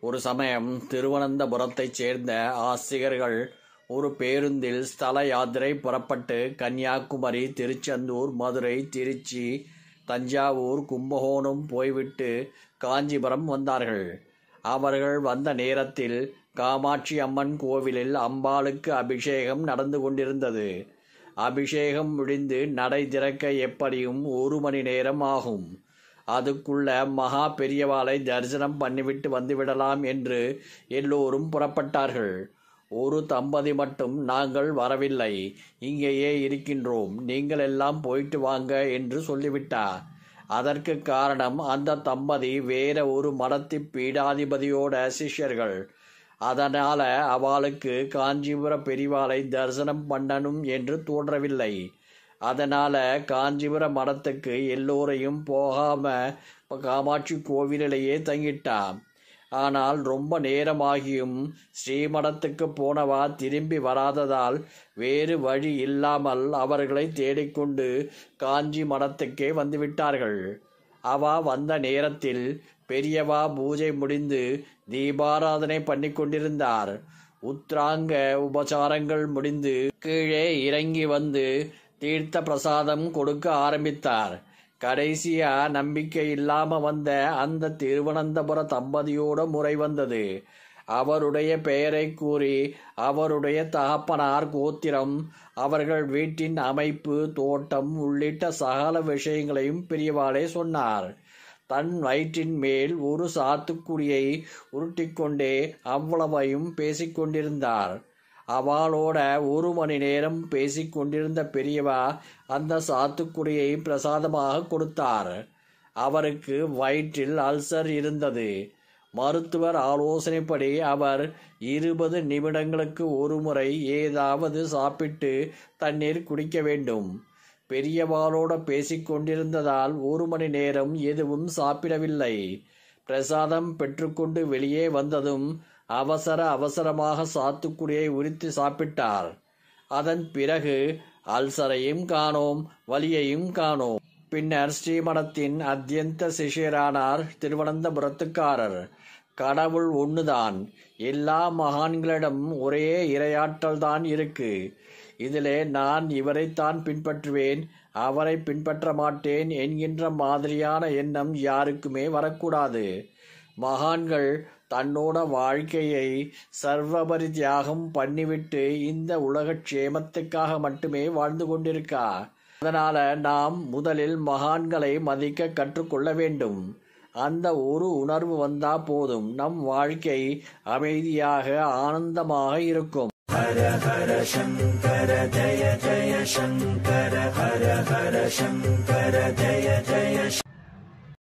ஒரு சமயம் திருவனந்தபுரத்தைச் சேர்ந்த ஆசிரியர்கள் ஒரு பேருந்தில் ஸ்தல யாத்திரை புறப்பட்டு கன்னியாகுமரி திருச்செந்தூர் மதுரை திருச்சி தஞ்சாவூர் கும்பகோணம் போய்விட்டு காஞ்சிபுரம் வந்தார்கள். அவர்கள் வந்த நேரத்தில் காமாட்சி அம்மன் கோவிலில் அம்பாளுக்கு அபிஷேகம் நடந்து கொண்டிருந்தது. அபிஷேகம் முடிந்து நடை திறக்க எப்படியும் ஒரு மணி நேரம் ஆகும். அதுக்குள்ள மகா பெரியவாளை தரிசனம் பண்ணிவிட்டு வந்துவிடலாம் என்று எல்லோரும் புறப்பட்டார்கள். ஒரு தம்பதி மட்டும் நாங்கள் வரவில்லை. இங்கேயே இருக்கின்றோம். நீங்கள் எல்லாம் போயிட்டு வாங்க என்று சொல்லிவிட்டார் அதற்கு காரணம் அந்த தம்பதி வேற ஒரு மடத்தி பீடாதிபதியோட சிஷ்யர்கள். அதனால அவளுக்கு காஞ்சிபுர பெரிவாளை தரிசனம் பண்ணணும் என்று தோன்றவில்லை. அதனால காஞ்சிபுர மடத்துக்கு எல்லோரையும் போகாம காமாட்சி கோவிலிலேயே தங்கிட்டான். ஆனால் ரொம்ப நேரமாகியும் ஸ்ரீமடத்துக்கு போனவா திரும்பி வராததால் வேறு வழி இல்லாமல் அவர்களை தேடிக்கொண்டு காஞ்சி மடத்துக்கே வந்துவிட்டார்கள். அவா வந்த நேரத்தில் பெரியவா பூஜை முடிந்து தீபாராதனை பண்ணி கொண்டிருந்தார். உத்ராங்க உபசாரங்கள் முடிந்து கீழே இறங்கி வந்து தீர்த்த பிரசாதம் கொடுக்க ஆரம்பித்தார். கடைசியா நம்பிக்கை இல்லாம வந்த அந்த திருவனந்தபுர தம்பதியோட முறை வந்தது. அவருடைய பெயரை கூறி அவருடைய தகப்பனார் கோத்திரம் அவர்கள் வீட்டின் அமைப்பு தோட்டம் உள்ளிட்ட சகல விஷயங்களையும் பெரியவாளே சொன்னார். தன் வயிற்றின் மேல் ஒரு சாத்துக்குடியை உருட்டிக்கொண்டே அவ்வளவையும் பேசிக்கொண்டிருந்தார். அவளோட ஒரு மணி நேரம் பேசிக்கொண்டிருந்த பெரியவா அந்த சாத்துக்குடியை பிரசாதமாக கொடுத்தார். அவருக்கு வயிற்றில் அல்சர் இருந்தது. மருத்துவர் ஆலோசனைப்படி அவர் இருபது நிமிடங்களுக்கு ஒரு முறை ஏதாவது சாப்பிட்டு தண்ணீர் குடிக்க வேண்டும். பெரியவாளோட பேசிக்கொண்டிருந்ததால் ஒரு மணி நேரம் எதுவும் சாப்பிடவில்லை. பிரசாதம் பெற்றுக்கொண்டு வெளியே வந்ததும் அவசர அவசரமாக சாத்துக்குடியை உரித்து சாப்பிட்டார். அதன் பிறகு அல்சரையும் காணோம் வலியையும் காணோம். பின்னர் ஸ்ரீமடத்தின் அத்தியந்த சிஷியரானார் திருவனந்தபுரத்துக்காரர். கடவுள் ஒண்ணுதான். எல்லா மகான்களிடம் ஒரே இரையாற்றல் தான் இருக்கு. இதிலே நான் இவரைத்தான் பின்பற்றுவேன் அவரை பின்பற்ற மாட்டேன் என்கின்ற மாதிரியான எண்ணம் யாருக்குமே வரக்கூடாது. மகான்கள் தன்னோட வாழ்க்கையை சர்வபரி தியாகம் பண்ணிவிட்டு இந்த உலக க்ஷேமத்துக்காக மட்டுமே வாழ்ந்து கொண்டிருக்கா? அதனால நாம் முதலில் மகான்களை மதிக்க கற்றுக்கொள்ள வேண்டும். அந்த ஒரு உணர்வு வந்தா போதும். நம் வாழ்க்கை அமைதியாக ஆனந்தமாக இருக்கும். ஹர ஹர சங்கர ஜய ஜய சங்கர ஹர ஹர சங்கர ஜய ஜய